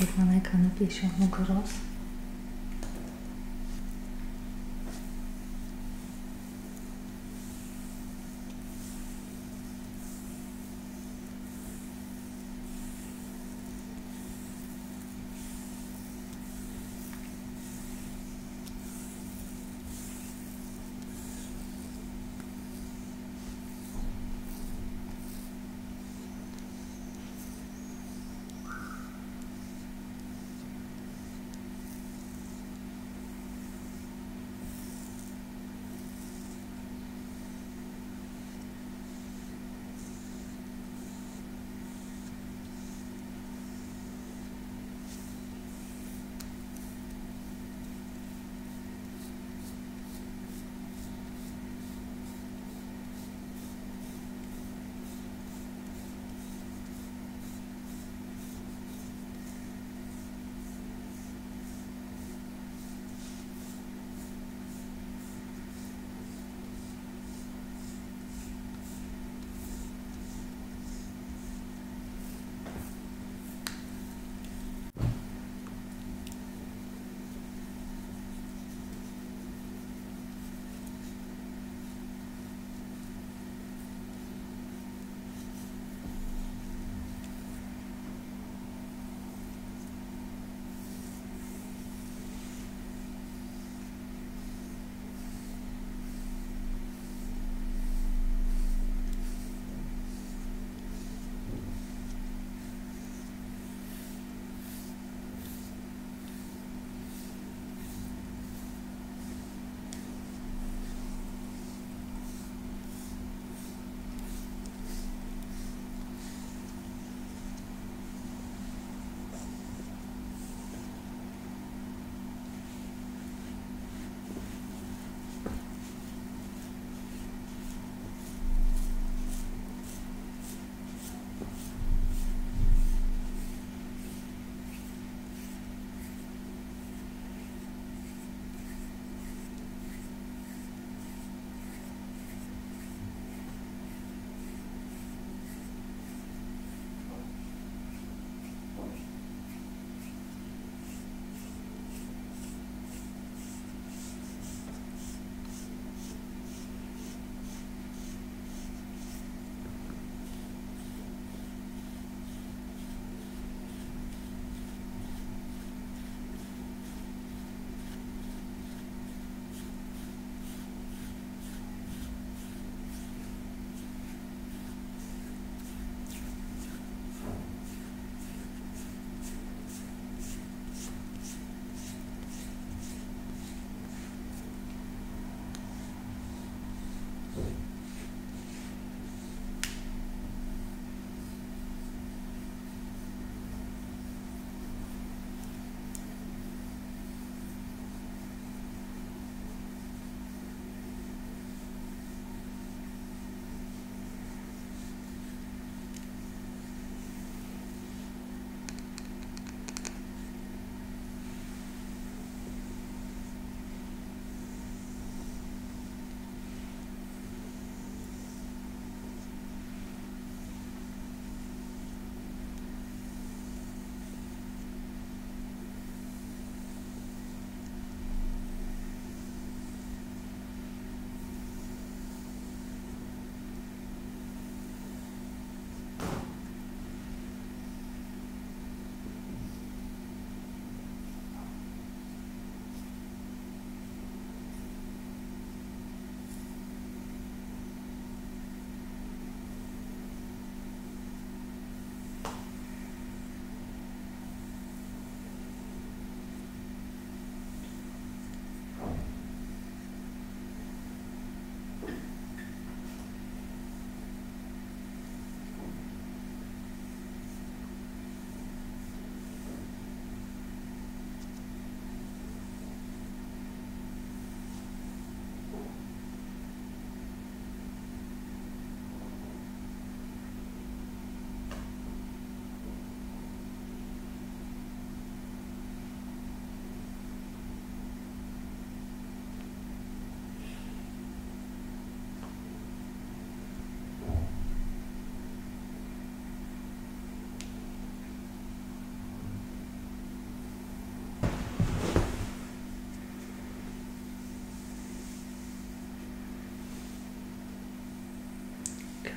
jak na kanapie się mokros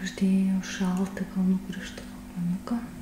Подожди, я ушал, ты а ну-ка, ну-ка.